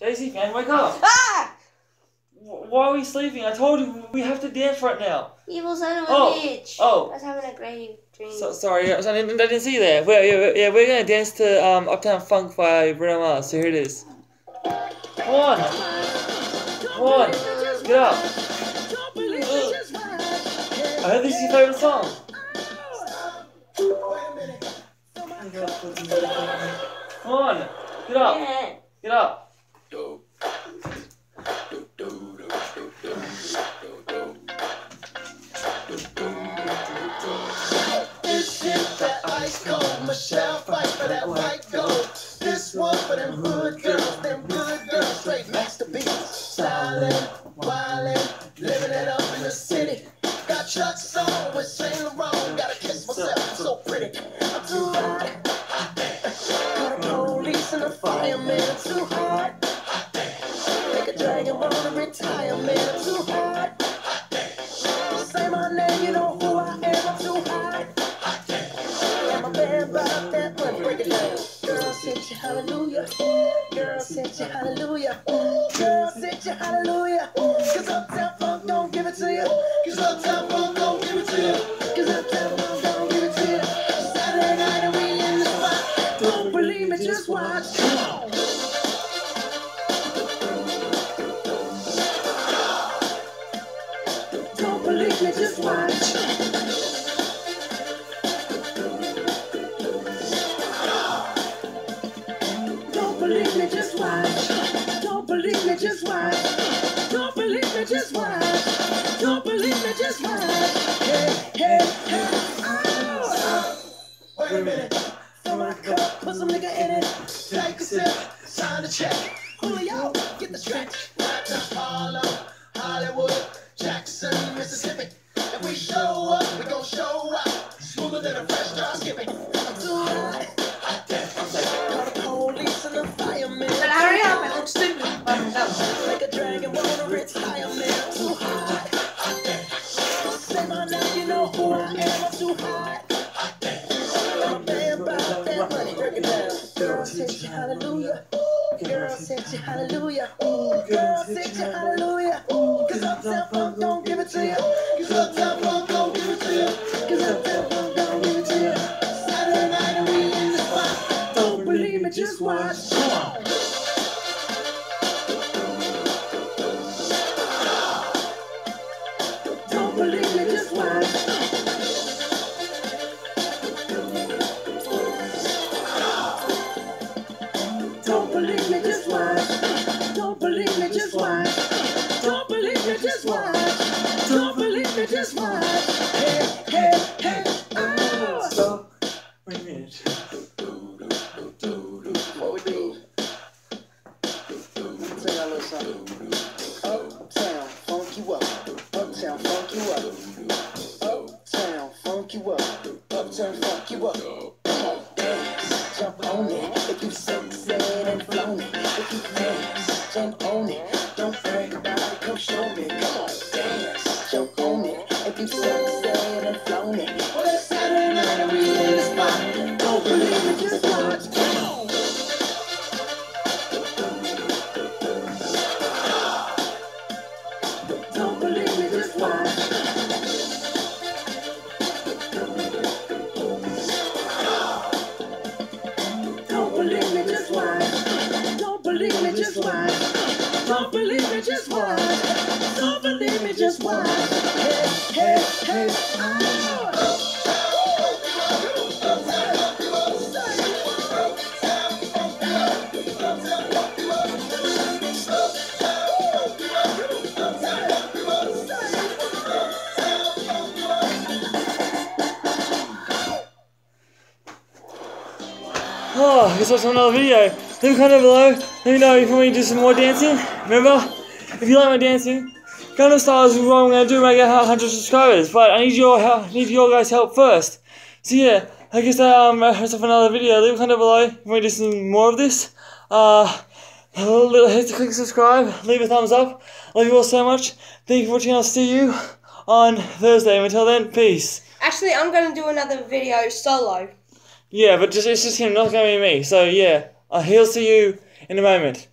Daisy, man, wake up. Ah! Why are we sleeping? I told you we have to dance right now. Evil son of a Oh, bitch. oh. I was having a great dream. So, sorry, I, didn't, I didn't see you there. We're, yeah, yeah, we're gonna dance to um, Uptown Funk by Bruno Mars. So here it is. Come on, come on, get up. I heard this is your favorite song. Come on, get up, get up. That white gold. This one for them hood Girl, hallelujah. Girl, sit you hallelujah. Cause Uptown Funk don't give it to Uptown Funk don't give it to Uptown Funk don't give it to you. Saturday night we in the spot. Don't believe me, just watch. Just watch. Believe me, just watch. Don't believe me, just watch. Don't believe me, just watch. Don't believe me, just watch. Hey, hey, hey. Oh. Wait a minute. Fill my cup, put some nigga in it. Take a sip, sign the check. Julio, get the stretch. Girl, sit you hallelujah. Girl, sit you hallelujah. Cause Uptown Funk don't give it to you. Cause Uptown Funk don't give it to you. Cause Uptown don't give it to you. Saturday night we in the spot. Don't believe me, just watch. It. If you sunset and flown it, well it's Saturday night and we in the spot. Don't believe it, just watch. Don't believe me, just watch. Don't believe me, just watch. Don't believe me, just watch. Don't believe me, just watch. Don't believe me, just watch. Oh. I guess watch another video. Leave a comment below. Let me know if you want me to do some more dancing. Remember, if you like my dancing, Gunner Stars is what I'm gonna do when I get 100 subscribers. But I need your help. Need your guys' help first. So yeah, I guess that um that's off another video. Leave a comment below if you want to do some more of this. Uh, hit to click subscribe. Leave a thumbs up. Love you all so much. Thank you for watching. I'll see you on Thursday. And until then, peace. Actually, I'm gonna do another video solo. Yeah, but just it's just him, not gonna be me. So yeah, uh, he'll see you in a moment.